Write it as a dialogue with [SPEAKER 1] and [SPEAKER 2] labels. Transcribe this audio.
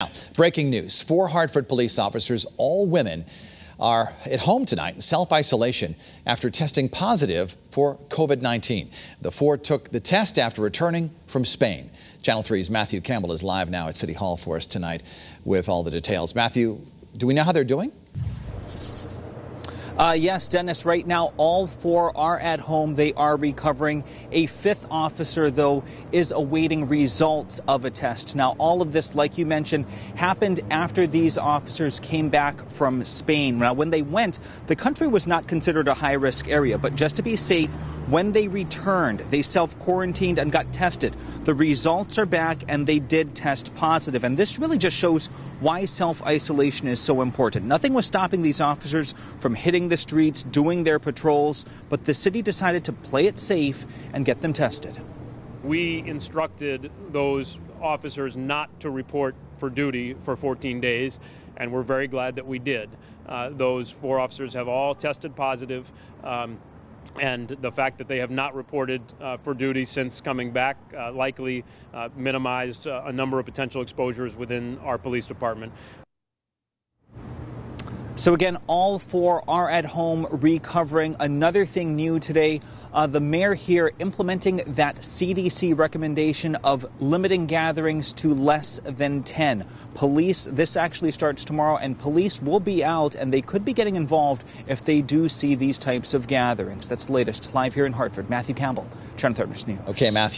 [SPEAKER 1] Now, breaking news four Hartford police officers, all women, are at home tonight in self isolation after testing positive for COVID 19. The four took the test after returning from Spain. Channel 3's Matthew Campbell is live now at City Hall for us tonight with all the details. Matthew, do we know how they're doing?
[SPEAKER 2] Uh, yes, Dennis, right now all four are at home. They are recovering. A fifth officer, though, is awaiting results of a test. Now, all of this, like you mentioned, happened after these officers came back from Spain. Now, when they went, the country was not considered a high risk area, but just to be safe, when they returned, they self quarantined and got tested. The results are back and they did test positive. And this really just shows why self isolation is so important. Nothing was stopping these officers from hitting the streets, doing their patrols, but the city decided to play it safe and get them tested.
[SPEAKER 3] We instructed those officers not to report for duty for 14 days, and we're very glad that we did. Uh, those four officers have all tested positive. Um, and the fact that they have not reported uh, for duty since coming back uh, likely uh, minimized uh, a number of potential exposures within our police department.
[SPEAKER 2] So, again, all four are at home recovering. Another thing new today uh, the mayor here implementing that CDC recommendation of limiting gatherings to less than 10. Police, this actually starts tomorrow, and police will be out and they could be getting involved if they do see these types of gatherings. That's latest live here in Hartford. Matthew Campbell, Channel 30 News.
[SPEAKER 1] Okay, Matthew.